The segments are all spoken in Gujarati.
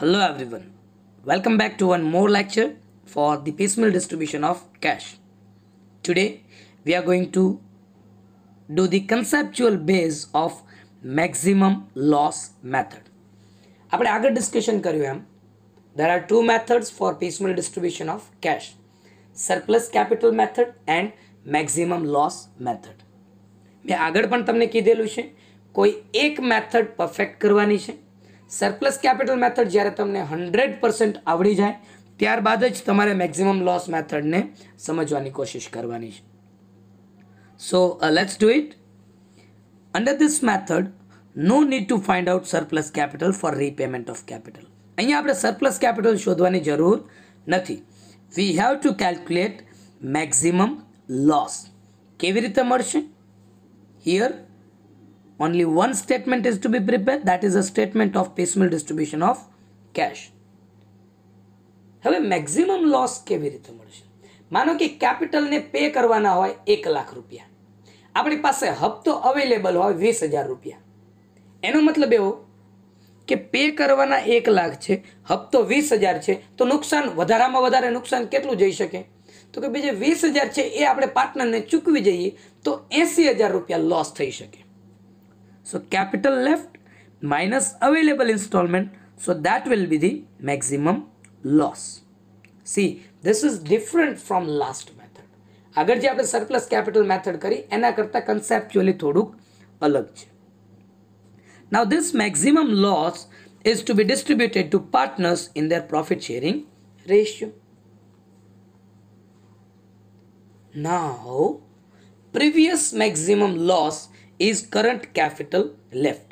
Hello everyone, welcome back to one more lecture for the decimal distribution of cash. Today we are going to do the conceptual base of maximum loss method. આપણે આગળ ડિસ્કશન કર્યું એમ there are two methods for decimal distribution of cash surplus capital method and maximum loss method. મેં આગળ પણ તમને કીધેલું છે કોઈ એક મેથડ પરફેક્ટ કરવાની છે સરપ્લસ કેપિટલ મેથડ જ્યારે તમને હંડ્રેડ પર્સન્ટ આવડી જાય ત્યારબાદ જ તમારે મેક્સિમમ લોસ મેથડને સમજવાની કોશિશ કરવાની છે so let's do it under this method no need to find out surplus capital for repayment of capital અહીંયા આપણે સરપ્લસ કેપિટલ શોધવાની જરૂર નથી we have to calculate maximum loss કેવી રીતે મળશે here only one statement is to be prepared that is a statement of piecemeal distribution of cash હવે મેક્સિમમ લોસ કેવી રીતે મળશે માનો કે કેપિટલને પે કરવાના હોય એક લાખ રૂપિયા આપણી પાસે હપ્તો અવેલેબલ હોય વીસ હજાર રૂપિયા એનો મતલબ એવો કે પે કરવાના એક લાખ છે હપ્તો વીસ હજાર છે તો નુકસાન વધારામાં વધારે નુકસાન કેટલું જઈ શકે તો કે બીજે વીસ હજાર છે એ આપણે પાર્ટનરને ચૂકવી જઈએ તો એંસી હજાર રૂપિયા લોસ થઈ શકે So capital left minus available installment. So that will be the maximum loss. See, this is different from last method. Agar જે આપણે surplus capital method, કરી એના karta conceptually thoduk alag. Now this maximum loss is to be distributed to partners in their profit sharing ratio. Now, previous maximum loss is current capital left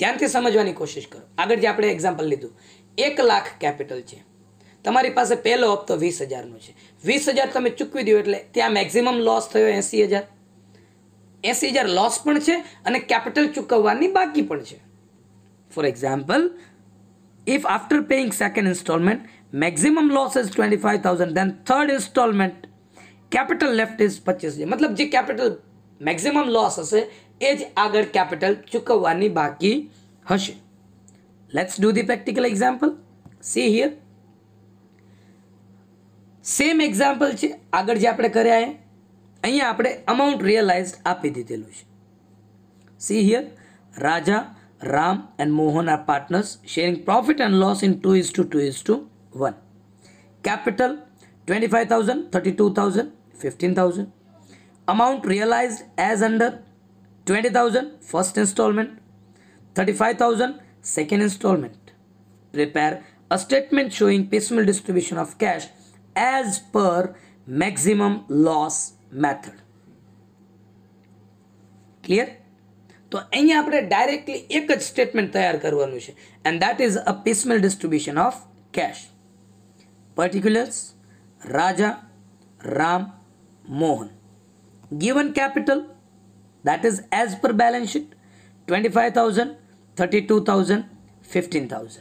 ત્યાંથી સમજવાની કોશિશ કરો આગળ જે આપણે એક્ઝામ્પલ લીધું એક લાખ કેપિટલ છે તમારી પાસે પહેલો હપ્તો વીસ હજારનો છે વીસ હજાર તમે ચૂકવી દો એટલે ત્યાં મેક્ઝિમમ લોસ થયો એંસી હજાર એંસી હજાર લોસ પણ છે અને કેપિટલ ચૂકવવાની બાકી પણ છે for example if after paying second instalment maximum loss is twenty five thousand then third instalment capital left is પચીસ હજાર મતલબ જે કેપિટલ મેક્ઝિમમ લોસ હશે એ જ આગળ કેપિટલ ચૂકવવાની બાકી હશે let's do the practical example see here same example છે આગળ જે આપણે કર્યા એ અહીંયા આપણે અમાઉન્ટ રિયલાઇઝડ આપી દીધેલું છે see here Raja Ram and Mohan are partners sharing profit and loss in two is two two is to one capital twenty five thousand thirty two thousand fifteen thousand amount realized as under 20000 first installment 35000 second installment prepare a statement showing decimal distribution of cash as per maximum loss method clear તો અહીંયા આપણે ડાયરેક્ટલી એક જ સ્ટેટમેન્ટ તૈયાર કરવાનું છે and that is a piecemeal distribution of cash particulars Raja Ram Mohan given capital that is as per balance sheet 25000 32000 15000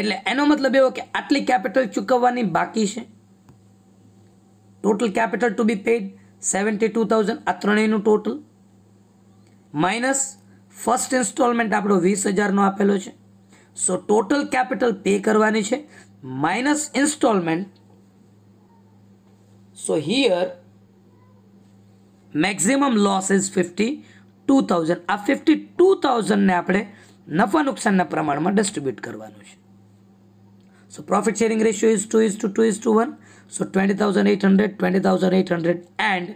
એટલે એનો મતલબ એવો કે આટલી કેપિટલ ચૂકવવાની બાકી છે total capital to be paid seventy two thousand આ ત્રણેયનું ટોટલ માઇનસ ફર્સ્ટ ઇન્સ્ટોલમેન્ટ આપણો વીસ હજારનો આપેલો છે સો ટોટલ કેપિટલ પે કરવાની છે minus instalment so here maximum loss is fifty two thousand આ ફિફ્ટી ટુ થાઉઝન્ડને આપણે નફા નુકસાનના પ્રમાણમાં ડિસ્ટ્રીબ્યુટ કરવાનું છે so profit sharing ratio is two is two two is to one so twenty thousand eight hundred twenty thousand eight hundred and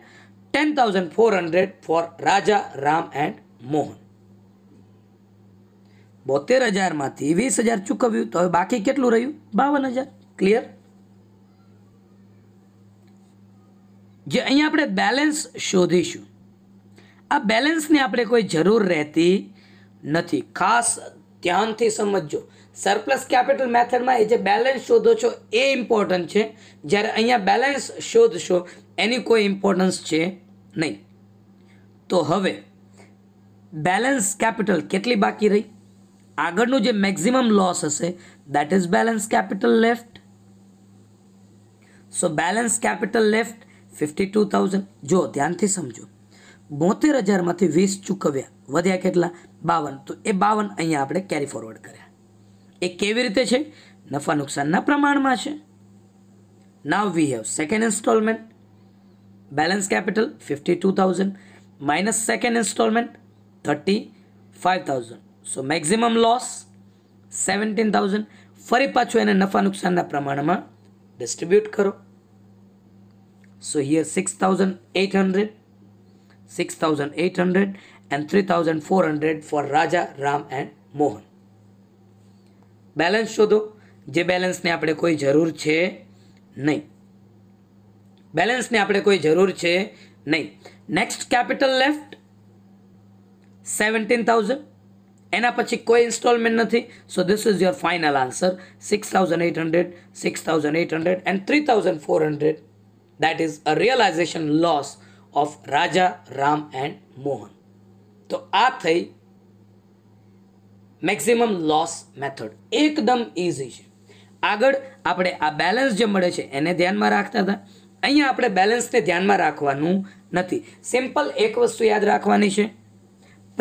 ten thousand four hundred for Raja Ram and Mohan બોતેર હજારમાંથી વીસ હજાર ચૂકવ્યું તો હવે બાકી કેટલું રહ્યું બાવન હજાર ક્લિયર જે અહીંયા આપણે બેલેન્સ શોધીશું આ બેલેન્સની આપણે કોઈ જરૂર રહેતી નથી ખાસ ધ્યાનથી સમજજો સરપ્લસ કેપિટલ મેથડમાં એ જે બેલેન્સ શોધો છો એ ઇમ્પોર્ટન્ટ છે જ્યારે અહીંયા બેલેન્સ શોધશો એની કોઈ ઇમ્પોર્ટન્સ છે નહીં તો હવે બેલેન્સ કેપિટલ કેટલી બાકી રહી આગળનું જે મેક્ઝિમમ લોસ હશે that is balance capital left so balance capital left fifty two thousand જો ધ્યાનથી સમજો બોતેર હજારમાંથી વીસ ચૂકવ્યા વધ્યા કેટલા બાવન તો એ બાવન અહીંયા આપણે કેરી ફોરવર્ડ કર્યા એ કેવી રીતે છે નફા નુકસાનના પ્રમાણમાં છે now we have second instalment balance capital fifty two thousand minus second installment thirty five thousand so maximum loss seventeen thousand ફરી પાછું એને નફા નુકસાનના પ્રમાણમાં ડિસ્ટ્રીબ્યુટ કરો So here 6800, 6800 and 3400 for Raja, Ram and Mohan. Balance શોધો જે બેલેન્સને આપણે કોઈ જરૂર છે નહીં બેલેન્સને આપણે કોઈ જરૂર છે નહીં next capital left seventeen thousand એના પછી કોઈ ઇન્સ્ટોલમેન્ટ નથી so this is your final answer six thousand eight hundred six thousand eight hundred and three thousand four hundred that is a realisation loss of Raja Ram and Mohan તો આ થઈ મેક્સિમમ લોસ મેથડ એકદમ ઇઝી છે આગળ આપણે આ બેલેન્સ જે મળે છે એને ધ્યાનમાં રાખતા હતા અહીંયા આપણે બેલેન્સને ધ્યાનમાં રાખવાનું નથી સિમ્પલ એક વસ્તુ યાદ રાખવાની છે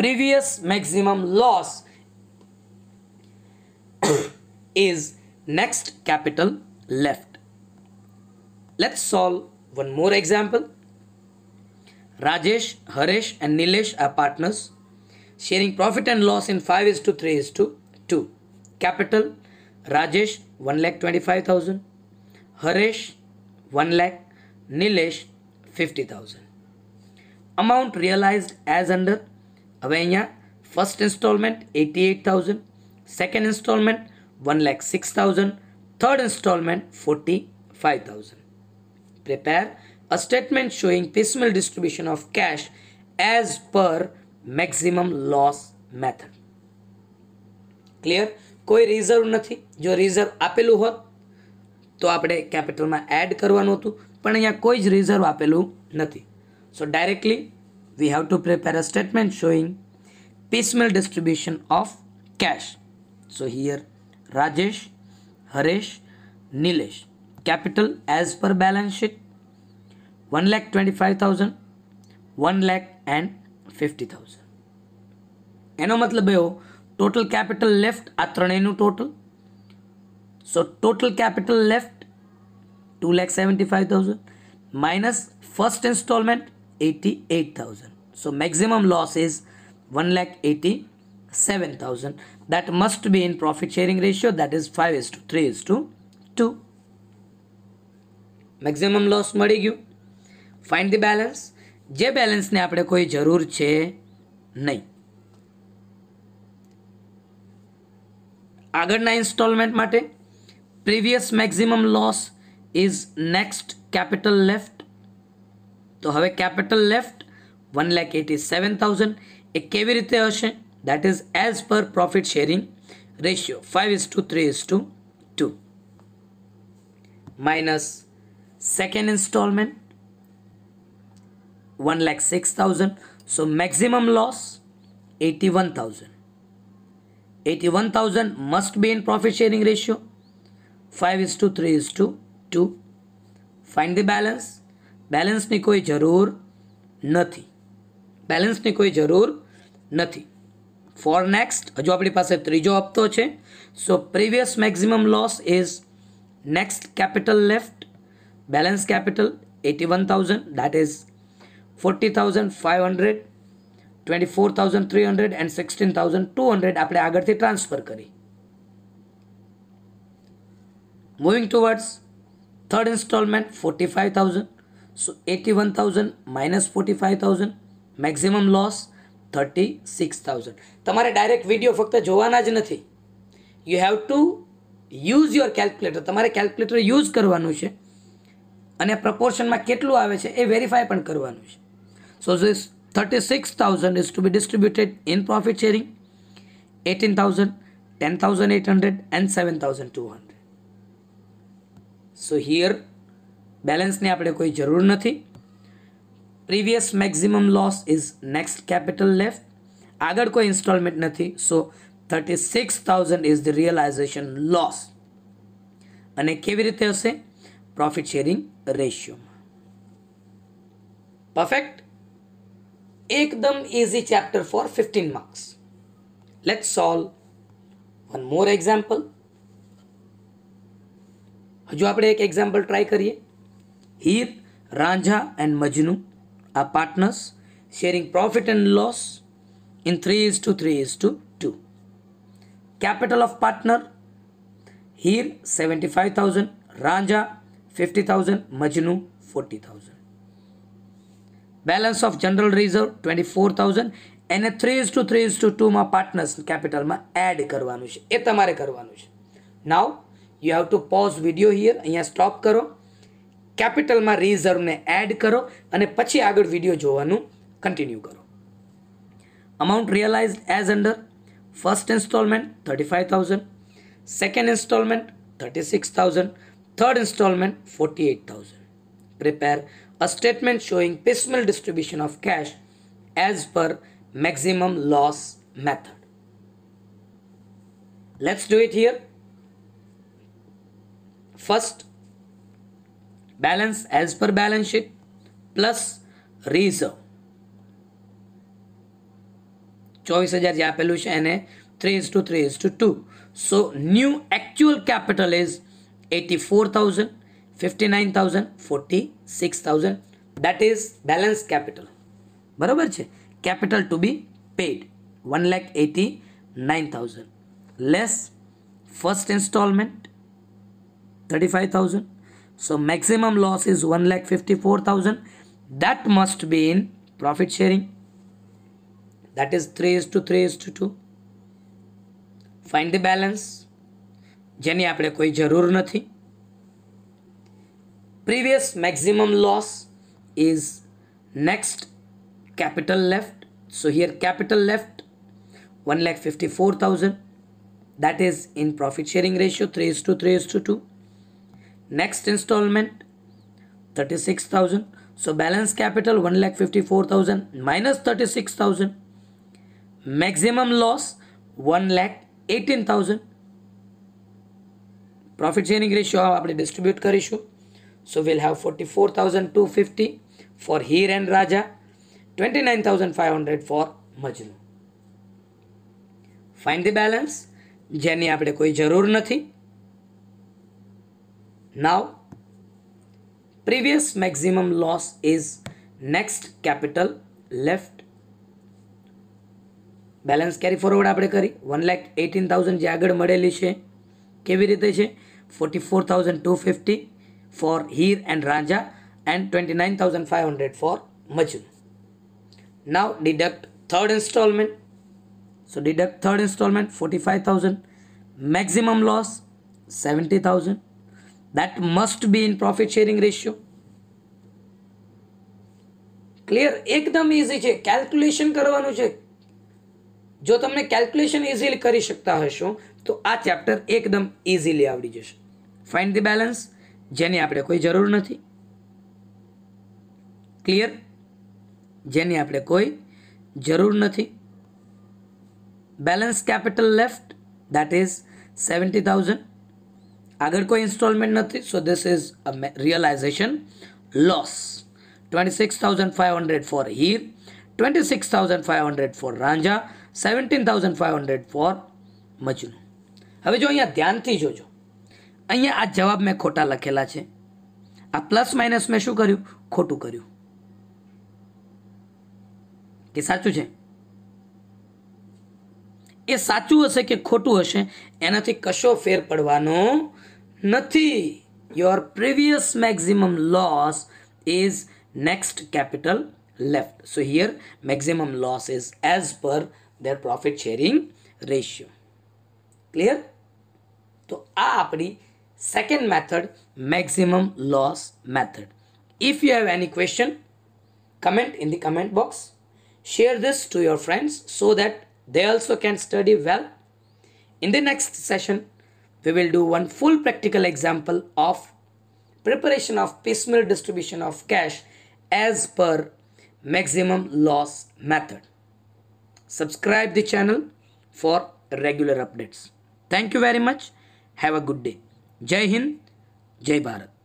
previous maximum loss is next capital left Let's solve one more example. Rajesh, Haresh and Nilesh are partners sharing profit and loss in 5 is to 3 is to 2. Capital Rajesh 1 lakh 25,000, Haresh 1 lakh, Nilesh 50,000. Amount realized as under Avenya first installment 88,000, second installment 1 lakh 6,000, third installment 45,000. Prepare a statement showing decimal distribution of cash as per maximum loss method. Clear કોઈ રિઝર્વ નથી જો રિઝર્વ આપેલું હોત તો આપણે કેપિટલમાં એડ કરવાનું હતું પણ અહીંયા કોઈ જ રિઝર્વ આપેલું નથી so directly we have to prepare a statement showing piecemeal distribution of cash so here Rajesh Haresh Nilesh capital as per balance sheet 1 lakh twenty-five thousand, one lakh and 50000 eno matlab ho total capital left atrane total so total capital left 2 lakh 75000 minus first installment 88000 so maximum loss is 1 lakh eighty-seven thousand. that must be in profit sharing ratio that is 5 is to 3 is to 2 maximum loss મળી ગયું ફાઇન્ડ ધી બેલેન્સ જે બેલેન્સને આપણે કોઈ જરૂર છે નહીં આગળના ઇન્સ્ટોલમેન્ટ માટે previous maximum loss is next capital left તો હવે capital left one lakh eighty seven thousand એ કેવી રીતે હશે that is as per profit sharing ratio five is two three is two two minus second installment 1 lakh 6000 so maximum loss 81000 81000 must be in profit sharing ratio 5 is to 3 is to 2 find the balance બેલેન્સની કોઈ જરૂર નથી બેલેન્સની કોઈ જરૂર નથી ફોર નેક્સ્ટ હજુ આપણી પાસે ત્રીજો હપ્તો છે so previous maximum loss is next capital left balance capital eighty one thousand thousand forty five twenty four capital three that and sixteen 24,300 to 16,200 આપણે આગળથી ટ્રાન્સફર કરી moving towards third instalment forty five thousand so eighty one thousand minus forty five thousand maximum loss thirty six thousand તમારે ડાયરેક્ટ વિડીયો ફક્ત જોવાના જ નથી you have to use your calculator તમારે કેલ્ક્યુલેટર યુઝ કરવાનું છે અને પ્રપોર્શનમાં કેટલું આવે છે એ વેરીફાઈ પણ કરવાનું છે so this thirty six thousand is to be distributed in profit sharing eighteen thousand ten thousand eight hundred and seven thousand two hundred so here બેલેન્સની આપણે કોઈ જરૂર નથી previous maximum loss is next capital left આગળ કોઈ ઇન્સ્ટોલમેન્ટ નથી so thirty six thousand is the realisation loss અને કેવી રીતે હશે પ્રોફિટ શેરિંગ રેશિયોમાં પરફેક્ટ એકદમ easy chapter four fifteen marks let solve one more example હજુ આપણે એક એક્ઝામ્પલ ટ્રાય કરીએ હીર રાંઝા એન્ડ મજનુ આ partners sharing profit and loss in three in two three is two two capital of partner Heer partner here thousand Ranjha fifty thousand Majnu forty thousand balance of general reserve twenty four thousand એને three is two three is two ટુમાં પાર્ટનર્સ કેપિટલમાં એડ કરવાનું છે એ તમારે કરવાનું છે now you have to pause video here અહીંયા સ્ટોપ કરો કેપિટલમાં રિઝર્વને એડ કરો અને પછી આગળ વિડીયો જોવાનું કન્ટિન્યુ કરો amount realise as under first installment thirty five thousand second installment thirty six thousand Third installment 48,000. Prepare a statement showing decimal distribution of cash as per maximum loss method. Let's do it here. First, balance as per balance sheet plus reserve. ચોવીસ હજાર જે આપેલું છે એને three is two three is two two so new 84,000, 59,000, 46,000 that is balance capital બરાબર છે capital to be paid 1,89,000 less first installment 35,000 so maximum loss is 1,54,000 that must be in profit sharing that is 3 is to 3 is to 2 find the balance જેની આપણે કોઈ જરૂર નથી previous maximum loss is next capital left so here capital left 1 lakh 54000 that is in profit sharing ratio 3 is to 3 is to 2 next installment 36000 so balance capital 1 lakh 54000 minus 36000 maximum loss 1 lakh 18000 profit sharing ratio આપણે ડિસ્ટ્રીબ્યુટ કરીશું so will have forty four thousand two fifty for Heer and Raja twenty nine thousand five hundred for Majnu fine the balance જેની આપણે કોઈ જરૂર નથી now previous maximum loss is next capital left balance carry forward આપણે કરી વન લેખ એટીન થાઉઝન્ડ જે આગળ મળેલી છે કેવી રીતે છે 44,250 for Heer and Ranja and 29,500 for Majun. Now deduct third installment. So deduct third installment 45,000 maximum loss 70,000 that must be in profit sharing ratio. Clear એકદમ ઇઝી છે કેલ્ક્યુલેશન કરવાનું છે જો તમને કેલ્ક્યુલેશન ઇઝીલી કરી શકતા હશો तो આ ચેપ્ટર એકદમ ઈઝીલી આવડી જશે ફાઇન્ડ ધ બેલેન્સ જની આપણે કોઈ જરૂર નથી ક્લિયર જની આપણે કોઈ જરૂર નથી balance capital left that is 70000 આગળ કોઈ ઇન્સ્ટોલમેન્ટ નથી so this is a realisation loss 26500 for here 26500 for Raja 17500 for મચુ હવે જો અહીંયા ધ્યાનથી જોજો અહીંયા આ જવાબ મેં ખોટા લખેલા છે આ પ્લસ માઇનસ મેં શું કર્યું ખોટું કર્યું કે સાચું છે એ સાચું હશે કે ખોટું હશે એનાથી કશો ફેર પડવાનો નથી your previous maximum loss is next capital left so here maximum loss is as per their profit sharing ratio clear તો આ આપણી second method maximum loss method if you have any question comment in the comment box share this to your friends so that they also can study well in the next session we will do one full practical example of preparation of piecemeal distribution of cash as per maximum loss method subscribe the channel for regular updates thank you very much have a good day જય હિન્દ જય ભારત